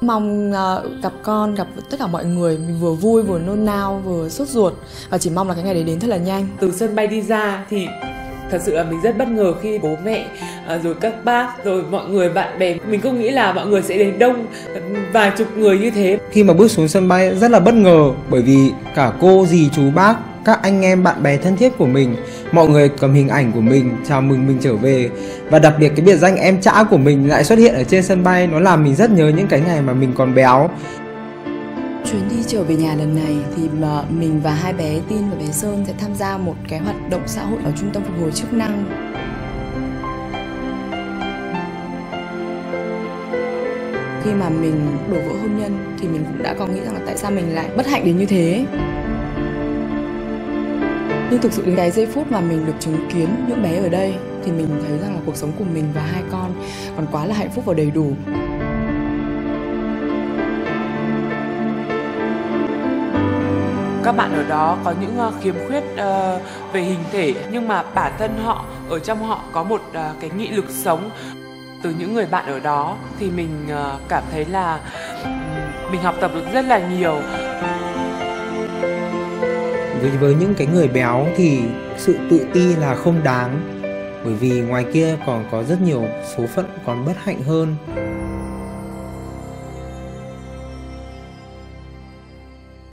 mong uh, gặp con gặp tất cả mọi người mình vừa vui vừa nôn nao vừa sốt ruột. Và chỉ mong là cái ngày đấy đến thật là nhanh. Từ sân bay đi ra thì thật sự là mình rất bất ngờ khi bố mẹ à, rồi các bác rồi mọi người bạn bè mình không nghĩ là mọi người sẽ đến đông vài chục người như thế. Khi mà bước xuống sân bay rất là bất ngờ bởi vì cả cô dì chú bác các anh em bạn bè thân thiết của mình. Mọi người cầm hình ảnh của mình, chào mừng mình trở về. Và đặc biệt cái biệt danh em trã của mình lại xuất hiện ở trên sân bay, nó làm mình rất nhớ những cái ngày mà mình còn béo. Chuyến đi trở về nhà lần này thì mà mình và hai bé Tin và bé Sơn sẽ tham gia một cái hoạt động xã hội ở trung tâm phục hồi chức năng. Khi mà mình đổ vỡ hôn nhân thì mình cũng đã có nghĩ rằng là tại sao mình lại bất hạnh đến như thế nhưng thực sự đến cái giây phút mà mình được chứng kiến những bé ở đây, thì mình thấy rằng là cuộc sống của mình và hai con còn quá là hạnh phúc và đầy đủ. Các bạn ở đó có những ờ, khiếm khuyết ờ, về hình thể, nhưng mà bản thân họ, ở trong họ có một ờ, cái nghị lực sống. Từ những người bạn ở đó thì mình cảm thấy là mình học tập được rất là nhiều với với những cái người béo thì sự tự ti là không đáng. Bởi vì ngoài kia còn có rất nhiều số phận còn bất hạnh hơn.